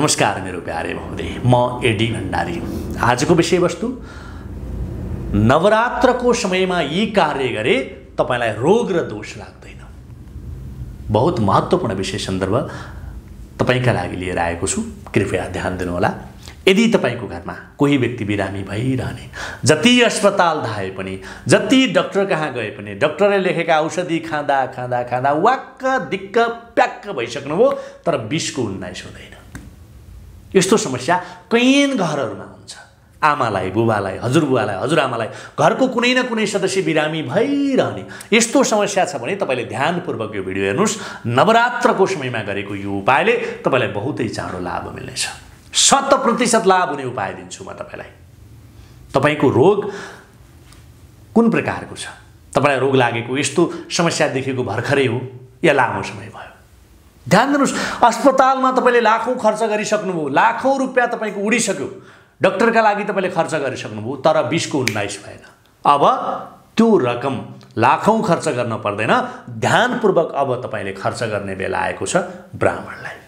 नमस्कार मेरो प्यारे महोदय म एडी भण्डारी। आजको विषयवस्तु नवरात्रको समयमा यी कार्य गरे तपाईँलाई रोग र दोष लाग्दैन। बहुत महत्त्वपूर्ण विषय सन्दर्भ तपाईँका लागि लिएर आएको छु। कृपया ध्यान दिनुहोला। यदि तपाईँको घरमा कोही व्यक्ति बिरामी भइरहने जति अस्पताल धाए पनि जति डक्टर कहाँ गए पनि डक्टरले लेखेका औषधि खाँदा खाँदा खाँदा वाक्क दिक्क प्याक्क भइसक्नुभयो तर बिसको उन्नाइस हुँदैन। यस्तो समस्या कैयन घरहरूमा हुन्छ। आमालाई बुबालाई हजुरबुवालाई हजुरआमालाई घरको कुनै न कुनै सदस्य बिरामी भइरहने। यस्तो समस्या छ भने तपाईँले ध्यानपूर्वक यो भिडियो हेर्नुहोस्। नवरात्रको समयमा गरेको यो उपायले तपाईँलाई बहुतै चाँडो लाभ मिल्नेछ। शत प्रतिशत लाभ हुने उपाय दिन्छु म तपाईँलाई। तपाईँको रोग कुन प्रकारको छ? तपाईँलाई रोग लागेको यस्तो समस्या देखेको भर्खरै हो या लामो समय भयो? ध्यान दिनुहोस् अस्पतालमा तपाईँले लाखौँ खर्च गरिसक्नुभयो लाखौँ रुपियाँ तपाईँको उडिसक्यो डक्टरका लागि तपाईँले खर्च गरिसक्नुभयो तर बिसको उन्नाइस भएन। अब त्यो रकम लाखौँ खर्च गर्न पर्दैन ध्यानपूर्वक अब तपाईँले खर्च गर्ने बेला आएको छ ब्राह्मणलाई।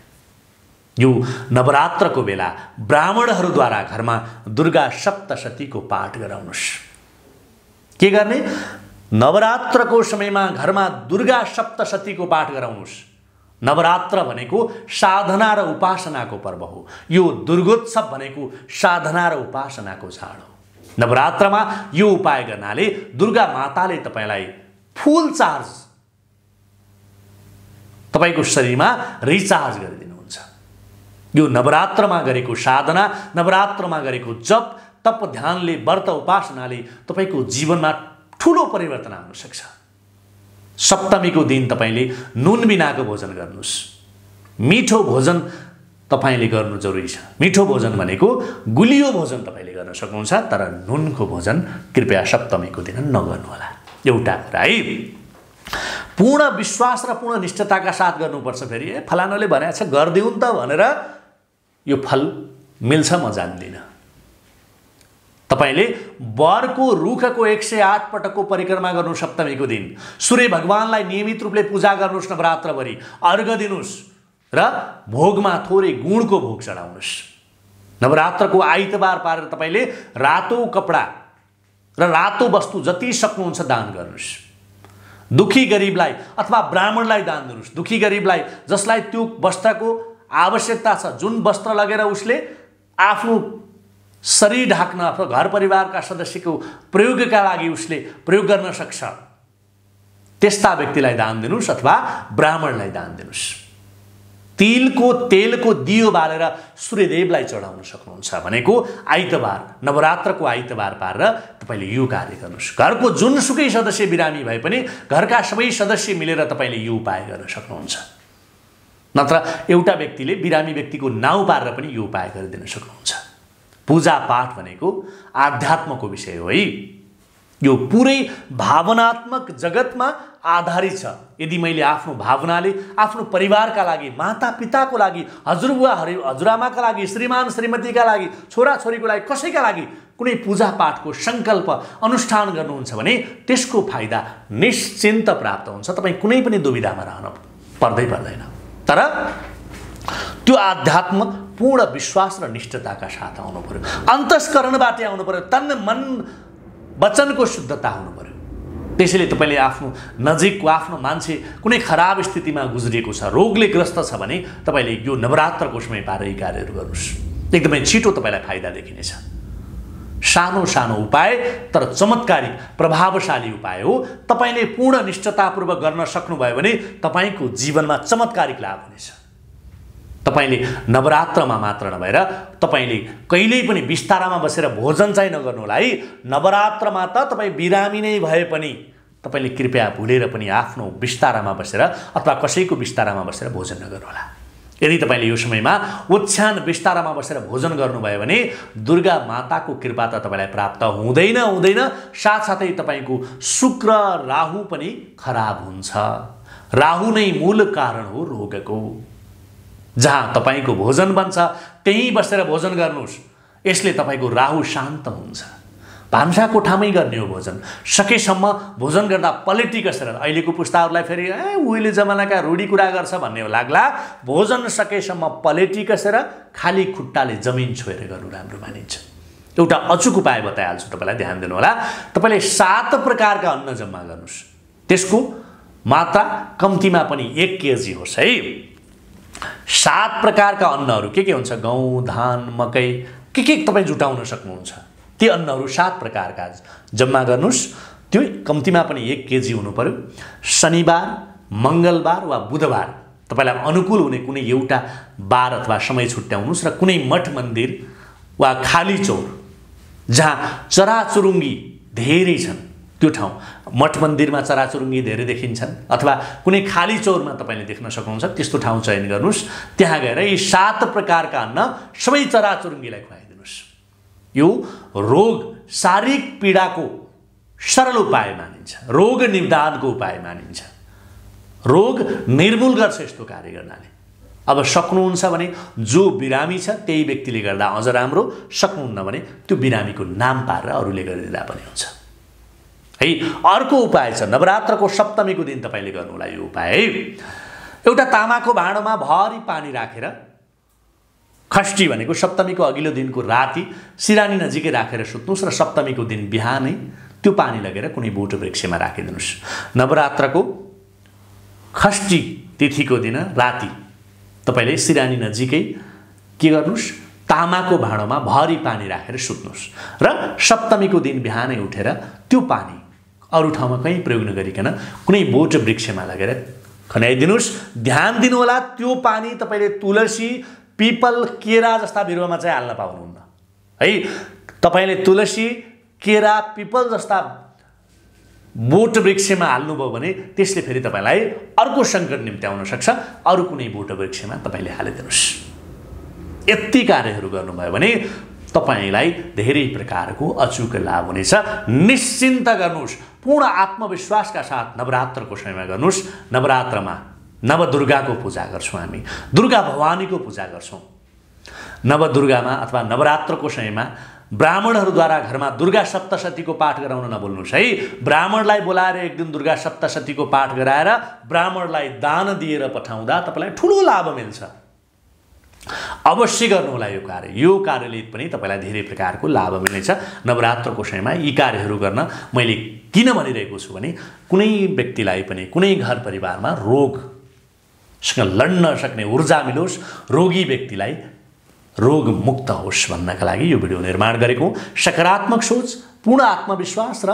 यो नवरात्रको बेला ब्राह्मणहरूद्वारा घरमा दुर्गा सप्तशतीको पाठ गराउनुहोस्। के गर्ने? नवरात्रको समयमा घरमा दुर्गा सप्तशतीको पाठ गराउनुहोस्। नवरात्र भनेको साधना र उपासनाको पर्व हो। यो दुर्गोत्सव भनेको साधना र उपासनाको चाड हो। नवरात्रमा यो उपाय गर्नाले दुर्गा माताले तपाईँलाई फुल चार्ज तपाईँको शरीरमा रिचार्ज गरिदिनुहुन्छ। यो नवरात्रमा गरेको साधना नवरात्रमा गरेको जप तप ध्यानले व्रत उपासनाले तपाईँको जीवनमा ठुलो परिवर्तन आउन सक्छ। सप्तमीको दिन तपाईँले नुन बिनाको भोजन गर्नुहोस्। मिठो भोजन तपाईँले गर्नु जरुरी छ। मिठो भोजन भनेको गुलियो भोजन तपाईँले गर्न सक्नुहुन्छ तर नुनको भोजन कृपया सप्तमीको दिन नगर्नुहोला। एउटा कुरा है। पूर्ण विश्वास र पूर्ण निष्ठताका साथ गर्नुपर्छ फेरि ए फलानाले भनेको छ गरिदिउँ त भनेर यो फल मिल्छ म जान्दिनँ। तपाईँले वरको रुखको एक सय आठ पटकको परिक्रमा गर्नु सप्तमीको दिन। सूर्य भगवान्लाई नियमित रूपले पूजा गर्नुहोस् नवरात्रभरि। अर्घ दिनुहोस् र भोगमा थोरै गुणको भोग चढाउनुहोस्। नवरात्रको आइतबार पारेर तपाईँले रातो कपडा र रातो वस्तु जति सक्नुहुन्छ दान गर्नुहोस्। दुखी गरिबलाई अथवा ब्राह्मणलाई दान दिनुहोस् दुखी गरिबलाई जसलाई त्यो वस्त्रको आवश्यकता छ जुन वस्त्र लगेर उसले आफ्नो शरीर ढाक्न अथवा घर परिवारका सदस्यको प्रयोगका लागि उसले प्रयोग गर्न सक्छ। त्यस्ता व्यक्तिलाई दान दिनुहोस् अथवा ब्राह्मणलाई दान दिनुहोस्। तिलको तेलको दियो बालेर सूर्यदेवलाई चढाउन सक्नुहुन्छ भनेको आइतबार नवरात्रको आइतबार पारेर तपाईँले यो कार्य गर्नुहोस्। घरको जुनसुकै सदस्य बिरामी भए पनि घरका सबै सदस्य मिलेर तपाईँले यो उपाय गर्न सक्नुहुन्छ। नत्र एउटा व्यक्तिले बिरामी व्यक्तिको नाउँ पारेर पनि यो उपाय गरिदिन सक्नुहुन्छ। पूजा पाठ भनेको आध्यात्मको विषय हो है। यो पुरै भावनात्मक जगतमा आधारित छ। यदि मैले आफ्नो भावनाले आफ्नो परिवारका लागि माता पिताको लागि हजुरबुवा हरि हजुरआमाका लागि श्रीमान श्रीमतीका लागि छोराछोरीको लागि कसैका लागि कुनै पूजापाठको सङ्कल्प अनुष्ठान गर्नुहुन्छ भने त्यसको फाइदा निश्चिन्त प्राप्त हुन्छ। तपाईँ कुनै पनि दुविधामा रहन पर्दै पर्दैन। तर त्यो आध्यात्म पूर्ण विश्वास र निष्ठताका साथ आउनु पऱ्यो अन्तस्करणबाटै आउनु पऱ्यो तन मन वचनको शुद्धता हुनु पऱ्यो त्यसैले तपाईँले आफ्नो नजिकको आफ्नो मान्छे कुनै खराब स्थितिमा गुज्रिएको छ रोगले ग्रस्त छ भने तपाईँले यो नवरात्रको समय पाएर यी कार्यहरू गर्नुहोस्। एकदमै छिटो तपाईँलाई फाइदा देखिनेछ। सानो सानो उपाय तर चमत्कारिक प्रभावशाली उपाय हो। तपाईँले पूर्ण निष्ठतापूर्वक गर्न सक्नुभयो भने तपाईँको जीवनमा चमत्कारिक लाभ हुनेछ। तपाईँले नवरात्रमा मात्र नभएर तपाईँले कहिल्यै पनि बिस्तारामा बसेर भोजन चाहिँ नगर्नु होला है। नवरात्रमा त तपाईँ बिरामी नै भए पनि तपाईँले कृपया भुलेर पनि आफ्नो बिस्तारामा बसेर अथवा कसैको बिस्तारामा बसेर भोजन नगर्नुहोला यदि तपाईँले यो समयमा ओछ्यान बिस्तारामा बसेर भोजन गर्नुभयो भने दुर्गा माताको कृपा त तपाईँलाई प्राप्त हुँदैन हुँदैन। साथसाथै तपाईँको शुक्र राहु पनि खराब हुन्छ। राहु नै मूल कारण हो रोगको। जहाँ तपाईँको भोजन बन्छ त्यहीँ बसेर भोजन गर्नुहोस्। यसले तपाईँको राहु शान्त हुन्छ। भान्सा कोठामै गर्ने हो भोजन। सकेसम्म भोजन गर्दा पलेटी कसेर अहिलेको पुस्ताहरूलाई फेरि ए उहिले जमानाका रूढी कुरा गर्छ भन्ने लाग्ला। भोजन सकेसम्म पलेटी कसेर खाली खुट्टाले जमिन छोएर गर्नु राम्रो मानिन्छ। एउटा अचुक उपाय बताइहाल्छु तपाईँलाई ध्यान दिनु होला तपाईँले सात प्रकारका अन्न जम्मा गर्नुहोस्। त्यसको मात्रा कम्तीमा पनि एक केजी होस् है। सात प्रकारका अन्नहरू के के हुन्छ? गहुँ धान मकै के के तपाईँ जुटाउन सक्नुहुन्छ? ती अन्नहरू सात प्रकारका जम्मा गर्नुहोस्। त्यो कम्तीमा पनि एक केजी हुनु पऱ्यो शनिबार मङ्गलबार वा बुधबार तपाईँलाई अनुकूल हुने कुनै एउटा बार अथवा समय छुट्याउनुहोस् र कुनै मठ मन्दिर वा खाली चौर जहाँ चराचुरुङ्गी धेरै छन्। त्यो ठाउँ। मठ मन्दिरमा चराचुरुङ्गी धेरै देखिन्छन् अथवा कुनै खाली चौरमा तपाईँले देख्न सक्नुहुन्छ त्यस्तो ठाउँ चयन गर्नुहोस्। त्यहाँ गएर यी सात प्रकारका अन्न सबै चराचुरुङ्गीलाई खुवाइदिनुहोस्। यो रोग शारीरिक पीडाको सरल उपाय मानिन्छ। रोग निदानको उपाय मानिन्छ। रोग निर्मूल गर्छ यस्तो कार्य गर्नाले। अब सक्नुहुन्छ भने जो बिरामी छ त्यही व्यक्तिले गर्दा अझ राम्रो। सक्नुहुन्न भने त्यो बिरामीको नाम पारेर अरूले गरिदिँदा पनि हुन्छ। है। अर्को उपाय छ। नवरात्रको सप्तमीको दिन तपाईँले गर्नु होला यो उपाय। है एउटा तामाको भाँडोमा भरि पानी राखेर खष्टी भनेको सप्तमीको अघिल्लो दिनको राति सिरानी नजिकै राखेर सुत्नुहोस् र सप्तमीको दिन बिहानै त्यो पानी लगेर कुनै बोटो वृक्षमा राखिदिनुहोस्। नवरात्रको खष्टी तिथिको दिन राति तपाईँले सिरानी नजिकै के गर्नुहोस्? तामाको भाँडोमा भरि पानी राखेर सुत्नुहोस् र सप्तमीको दिन बिहानै उठेर त्यो पानी अरू ठाउँमा कहीँ प्रयोग नगरिकन कुनै बोट वृक्षमा लगेर खनाइदिनुहोस् ध्यान दिनुहोला त्यो पानी तपाईँले तुलसी पिपल केरा जस्ता बिरुवामा चाहिँ हाल्न पाउनुहुन्न। है तपाईँले तुलसी केरा पिपल जस्ता बोट वृक्षमा हाल्नुभयो भने त्यसले फेरि तपाईँलाई अर्को सङ्कट निम्ति आउन सक्छ। अरू कुनै बोट वृक्षमा तपाईँले हालिदिनुहोस्। यति कार्यहरू गर्नुभयो भने तपाईँलाई धेरै प्रकारको अचुक लाभ हुनेछ। निश्चिन्त गर्नुहोस्। पूर्ण आत्मविश्वासका साथ नवरात्रको समयमा गर्नुहोस्। नवरात्रमा नवदुर्गाको पूजा गर्छौँ हामी। दुर्गा भवानीको पूजा गर्छौँ। नवदुर्गामा अथवा नवरात्रको समयमा ब्राह्मणहरूद्वारा घरमा दुर्गा सप्तशतीको पाठ गराउन नबोल्नुहोस् है। ब्राह्मणलाई बोलाएर एक दिन दुर्गा सप्तशतीको पाठ गराएर ब्राह्मणलाई दान दिएर पठाउँदा तपाईँलाई ठुलो लाभ मिल्छ। अवश्य गर्नु होला यो कार्य। यो कार्यले पनि तपाईँलाई धेरै प्रकारको लाभ मिल्नेछ। नवरात्रको समयमा यी कार्यहरू गर्न मैले किन भनिरहेको छु भने कुनै व्यक्तिलाई पनि कुनै घर परिवारमा रोगसँग लड्न सक्ने ऊर्जा मिलोस् रोगी व्यक्तिलाई रोगमुक्त होस् भन्नका लागि यो भिडियो निर्माण गरेको सकारात्मक सोच पूर्ण आत्मविश्वास र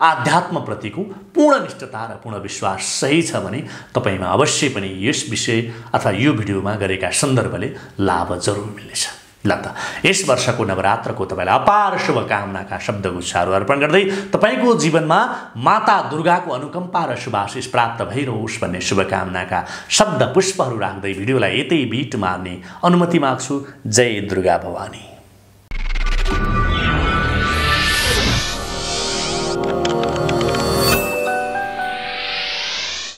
आध्यात्मप्रतिको पूर्ण निष्ठता र पूर्ण विश्वास सही छ भने तपाईँमा अवश्य पनि यस विषय अथवा यो भिडियोमा गरेका सन्दर्भले लाभ जरुर मिल्नेछ। ल त यस वर्षको नवरात्रको तपाईँलाई अपार शुभकामनाका शब्दगुच्छाहरू अर्पण गर्दै तपाईँको जीवनमा माता दुर्गाको अनुकम्पा र शुभाशिष प्राप्त भइरहोस् भन्ने शुभकामनाका शब्द पुष्पहरू राख्दै भिडियोलाई यतै बिट मार्ने अनुमति माग्छु। जय दुर्गा भवानी।